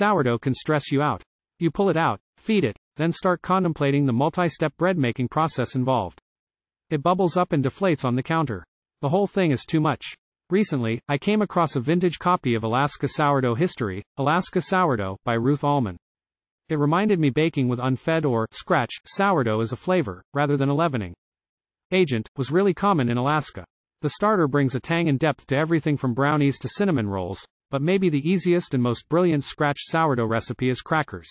Sourdough can stress you out. You pull it out, feed it, then start contemplating the multi-step bread making process involved. It bubbles up and deflates on the counter. The whole thing is too much. Recently, I came across a vintage copy of Alaska Sourdough History, Alaska Sourdough, by Ruth Allman. It reminded me baking with unfed or scratch sourdough as a flavor, rather than a leavening agent, was really common in Alaska. The starter brings a tang and depth to everything from brownies to cinnamon rolls, but maybe the easiest and most brilliant scratch sourdough recipe is crackers.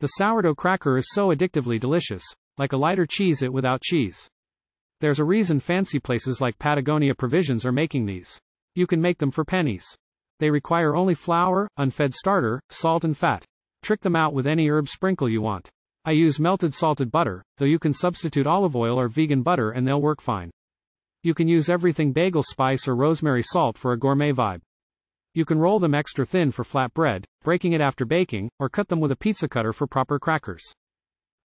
The sourdough cracker is so addictively delicious, like a lighter Cheez-It without cheese. There's a reason fancy places like Patagonia Provisions are making these. You can make them for pennies. They require only flour, unfed starter, salt and fat. Trick them out with any herb sprinkle you want. I use melted salted butter, though you can substitute olive oil or vegan butter and they'll work fine. You can use everything bagel spice or rosemary salt for a gourmet vibe. You can roll them extra thin for flat bread, breaking it after baking, or cut them with a pizza cutter for proper crackers.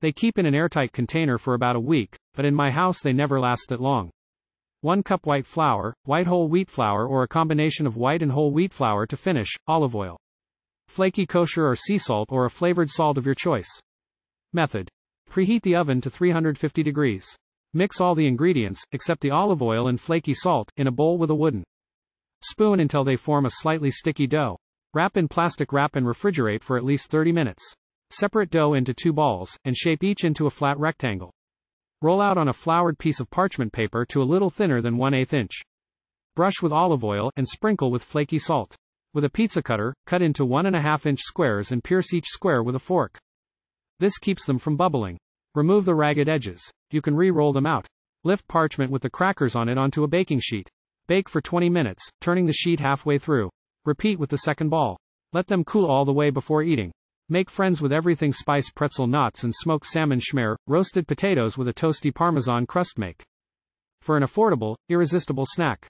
They keep in an airtight container for about a week, but in my house they never last that long. 1 cup white flour, white whole wheat flour or a combination of white and whole wheat flour to finish, olive oil. Flaky kosher or sea salt or a flavored salt of your choice. Method. Preheat the oven to 350 degrees. Mix all the ingredients, except the olive oil and flaky salt, in a bowl with a wooden spoon until they form a slightly sticky dough. Wrap in plastic wrap and refrigerate for at least 30 minutes. Separate dough into two balls, and shape each into a flat rectangle. Roll out on a floured piece of parchment paper to a little thinner than 1 8 inch. Brush with olive oil and sprinkle with flaky salt. With a pizza cutter, cut into 1.5 inch squares and pierce each square with a fork. This keeps them from bubbling. Remove the ragged edges. You can re-roll them out. Lift parchment with the crackers on it onto a baking sheet. Bake for 20 minutes, turning the sheet halfway through. Repeat with the second ball. Let them cool all the way before eating. Make friends with everything spice pretzel knots and smoked salmon schmear, roasted potatoes with a toasty parmesan crust make. For an affordable, irresistible snack.